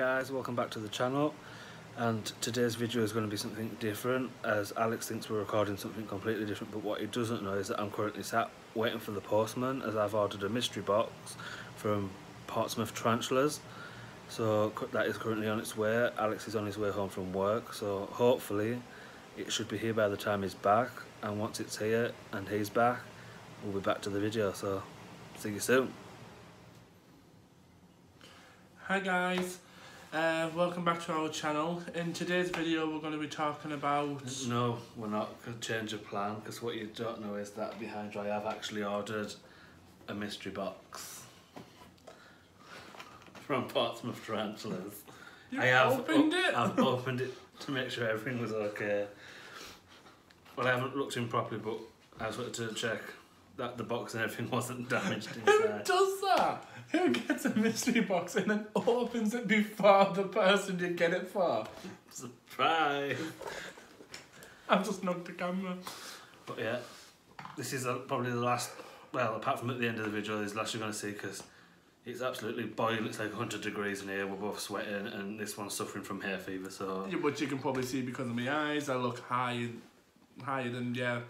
guys, welcome back to the channel. And today's video is going to be something different as Alex thinks we're recording something completely different. But what he doesn't know is that I'm currently sat waiting for the postman as I've ordered a mystery box from Portsmouth Tarantulas so that is currently on its way, Alex is on his way home from work. So hopefully it should be here by the time he's back. And once it's here and he's back we'll be back to the video. So see you soon. Hi guys, uh, welcome back to our channel. In today's video we're going to be talking about... No, we're not going to change of plan because what you don't know is that behind you I have actually ordered a mystery box from Portsmouth Tarantulas. You I have opened it? I've opened it to make sure everything was okay. Well, I haven't looked in properly, but I just wanted to check that the box and everything wasn't damaged Who does that? Gets a mystery box and then opens it before the person you get it for? Surprise! I've just knocked the camera. But yeah, this is uh, probably the last, well, apart from at the end of the video, this is the last you're going to see because it's absolutely boiling. It's like 100 degrees in here. We're both sweating, and this one's suffering from hair fever. So Yeah, but you can probably see because of my eyes, I look high, higher than, yeah,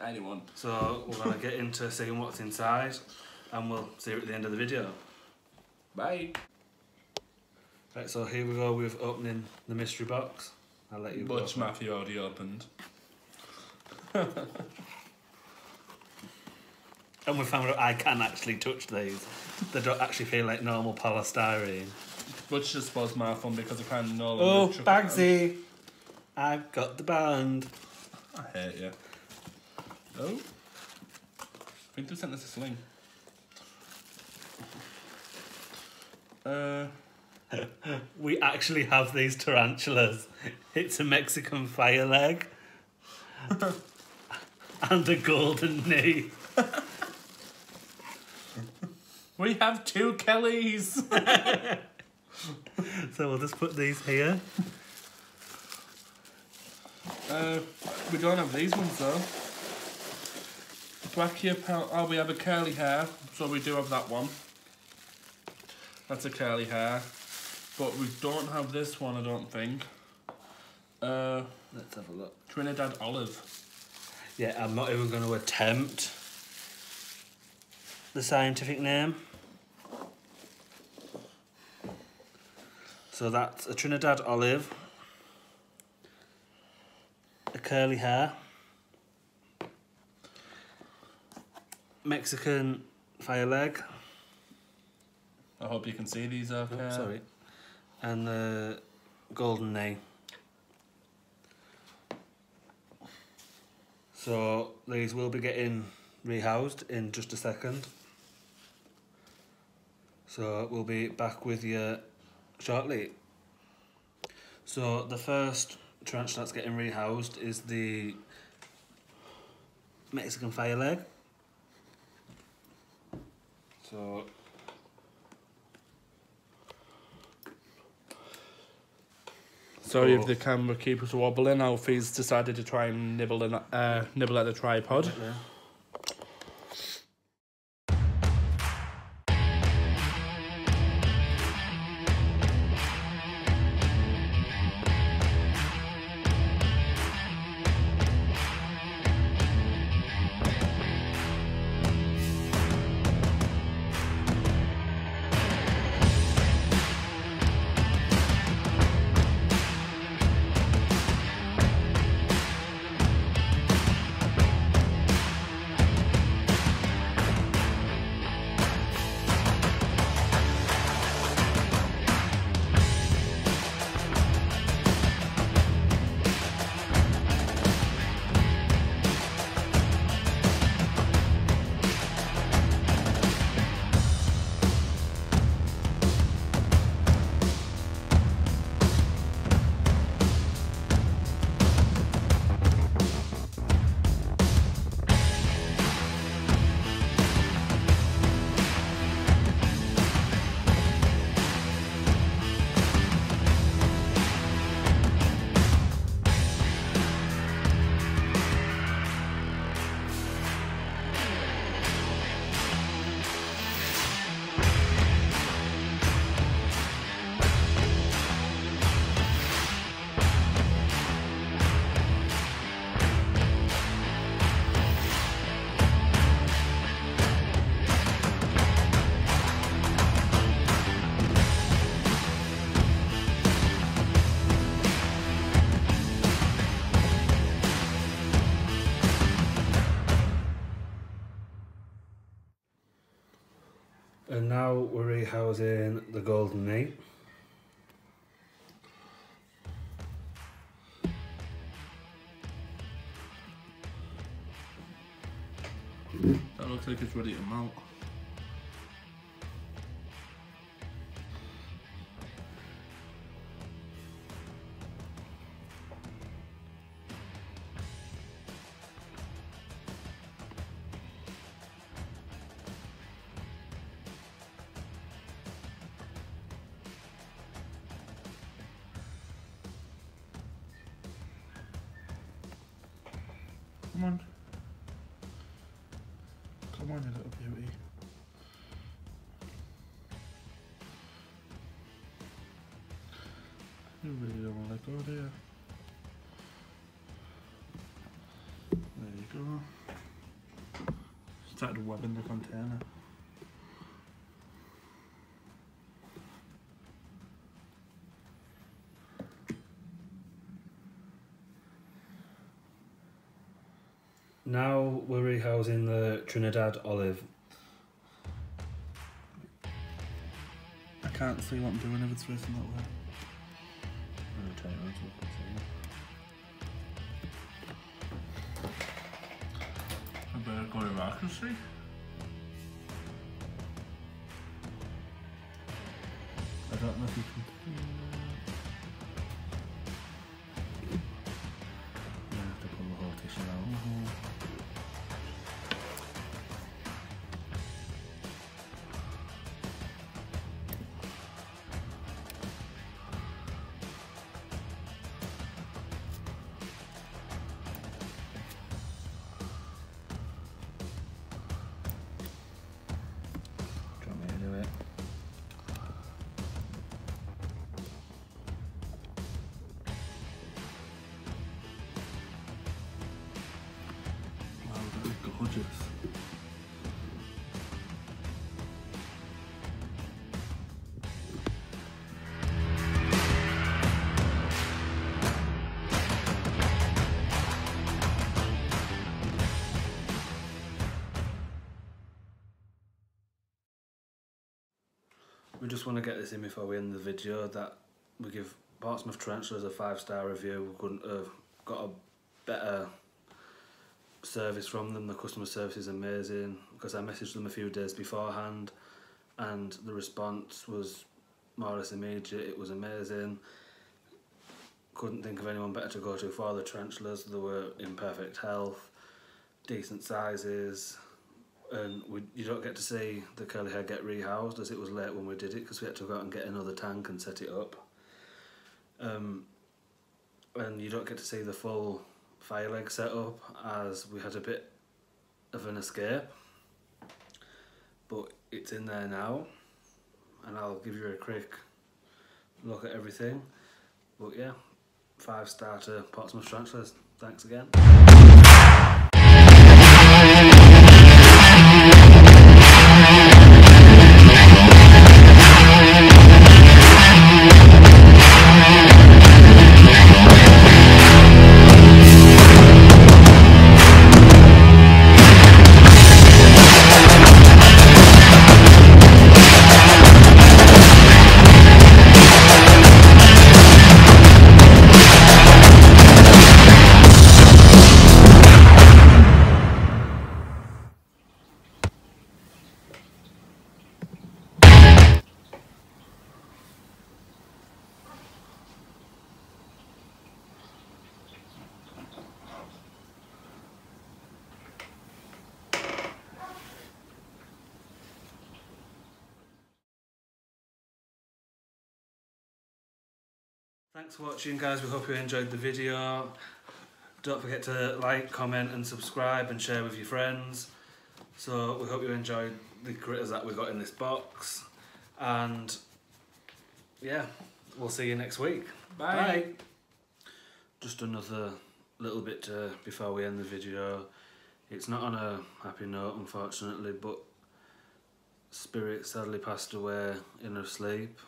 anyone. so we're gonna get into seeing what's inside, and we'll see you at the end of the video. Bye. Right, so here we go with opening the mystery box. I'll let you. go Butch. Matthew already opened. And we found out I can actually touch these. They don't actually feel like normal polystyrene. Butch just was my phone because I can't no Oh, longer chuck out. Bagsy! I've got the band. I hate you. Oh. I think they sent us a sling. Uh, We actually have these tarantulas. It's a Mexican fire leg and a golden knee. we have two Kellys! So we'll just put these here. uh, we don't have these ones though. Brachia, oh, we have a curly hair, so we do have that one. That's a curly hair. But we don't have this one, I don't think. Uh, Let's have a look. Trinidad Olive. Yeah, I'm not even going to attempt the scientific name. So that's a Trinidad olive, a curly hair, Mexican fire leg, I hope you can see these okay. oh, sorry, and the golden knee. So these will be getting rehoused in just a second. So we'll be back with you shortly. So the first trench that's getting rehoused is the Mexican fire leg. So Sorry Oh. if the camera keeps wobbling. Alfie's decided to try and nibble in, uh, nibble at the tripod. yeah. And now we're rehousing the golden knee. That looks like it's ready to melt. Come on. Come on, you little beauty. You really don't want to go, you? There you go. Started webbing the container. Now we're rehousing the Trinidad olive. I can't see what I'm doing if it's facing that way. I'm gonna turn it around so I can see. I better go to accuracy. I don't know if you can. We just want to get this in before we end the video that we give Portsmouth Tarantulas a five star review. We couldn't have got a better service from them. The customer service is amazing because I messaged them a few days beforehand and the response was more or less immediate. It was amazing. Couldn't think of anyone better to go to for the tarantulas. They were in perfect health, decent sizes, and we, you don't get to see the curly hair get rehoused as it was late when we did it because we had to go out and get another tank and set it up. Um, and you don't get to see the full fire leg setup as we had a bit of an escape. But it's in there now, and I'll give you a quick look at everything. But yeah, five star to Portsmouth Tarantulas. Thanks again. Thanks for watching guys, we hope you enjoyed the video. Don't forget to like, comment and subscribe and share with your friends. So we hope you enjoyed the critters that we got in this box. And yeah, we'll see you next week. Bye. Just another little bit to, before we end the video. It's not on a happy note unfortunately, but Spirit sadly passed away in her sleep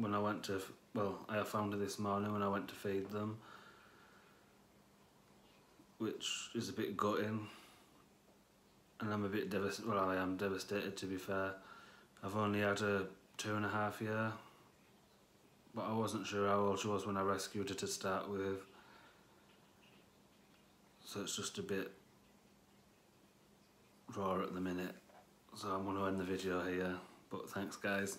when I went to, well, I found her this morning when I went to feed them, which is a bit gutting, and I'm a bit devastated, well I am devastated to be fair, I've only had a two and a half year, but I wasn't sure how old she was when I rescued her to start with. So it's just a bit raw at the minute. So I'm going to end the video here, but thanks guys.